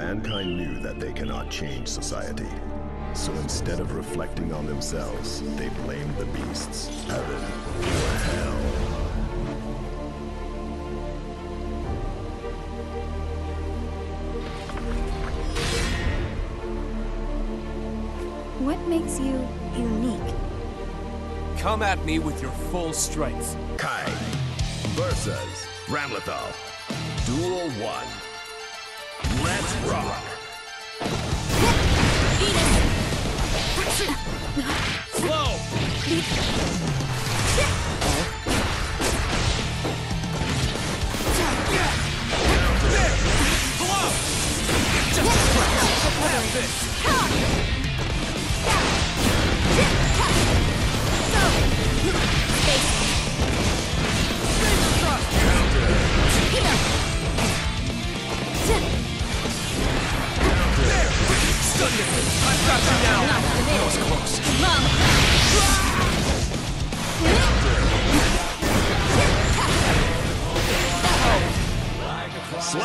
Mankind knew that they cannot change society. So instead of reflecting on themselves, they blamed the beasts. Heaven or hell. What makes you unique? Come at me with your full strength. Ky versus Ramlethal. Duel 1. Let's rock! Slow! Hello! Just this!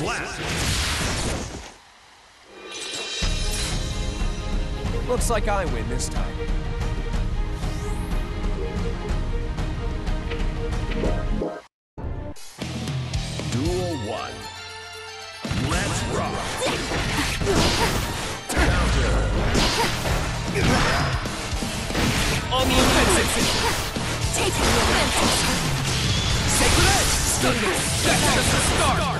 Slap! Looks like I win this time. Duel 1. Let's rock! Counter. On the offensive! Take the offensive. Sacred Edge! That's just the start!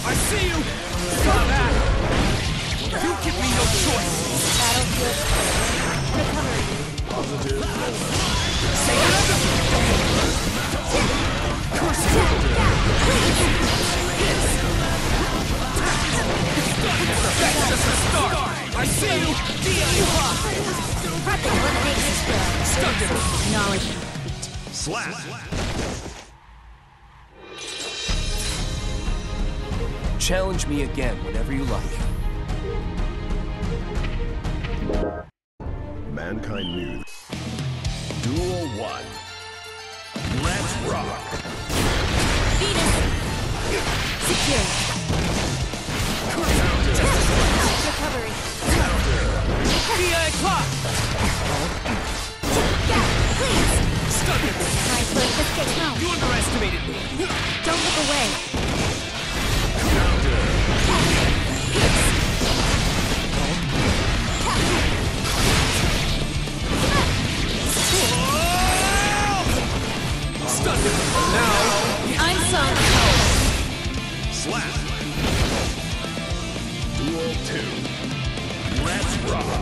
I see you! You give me no choice! Battlefield. Recovery. Sacred Challenge me again whenever you like. Mankind knew. Duel 1. Let's rock! Venus. Secure. Recovery. DI pop! Please. Study it! My foot escape now. You underestimated me! Don't look away. Now, I'm Song. Slap. Duel 2. Let's rock.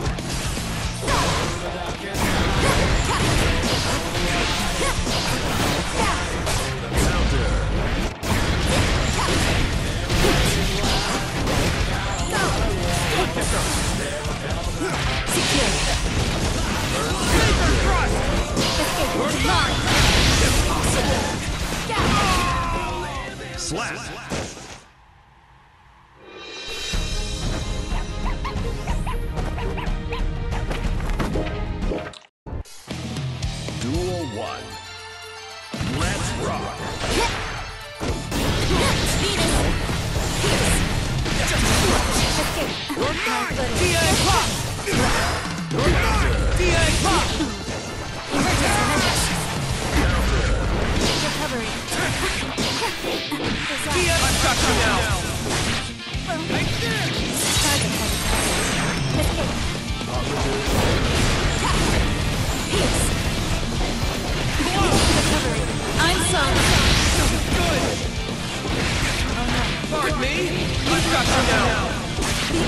I've got you now.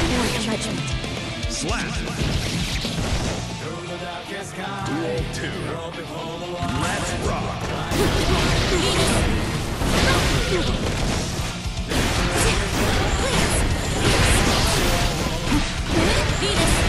Your judgment. Slap. Duel 2. Let's rock. Venus.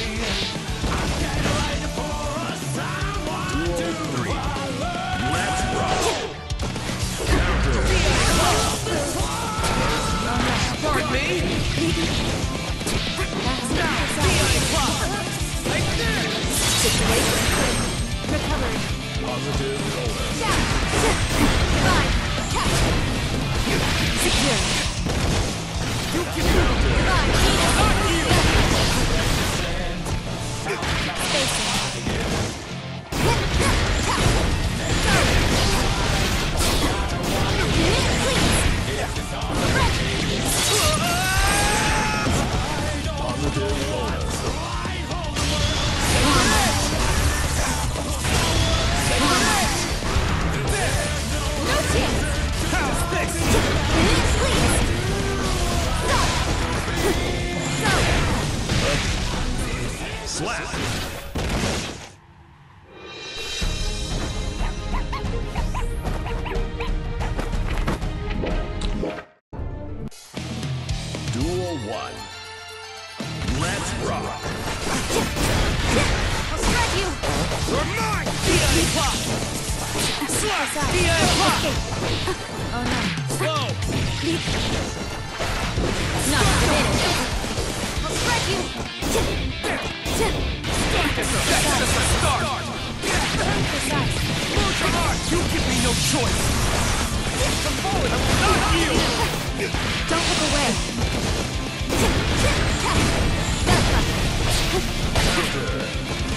Positive bonus. Goodbye. Catch. Secure. Goodbye. Spacing. DA pop. Oh no. Slow. Not permitted. I'll shred you. That's just the start. Lose your heart. You give me no choice. The bullet will not yield. Don't look away. No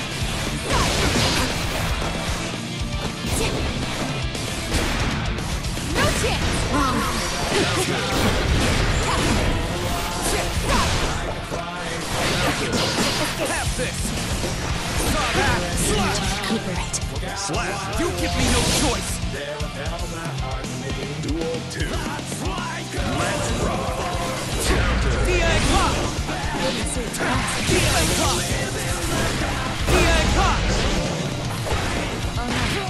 Duel 2. Let's rock. Pop. DA pop.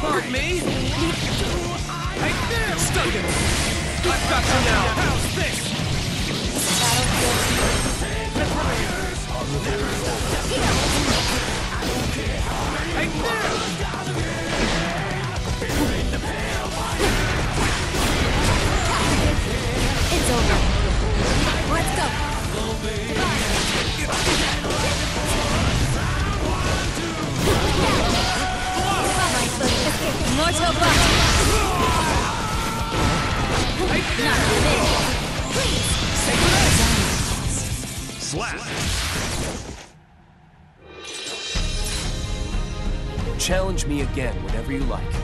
Pardon me. Right there. I've got you now. How's this? Challenge me again whenever you like.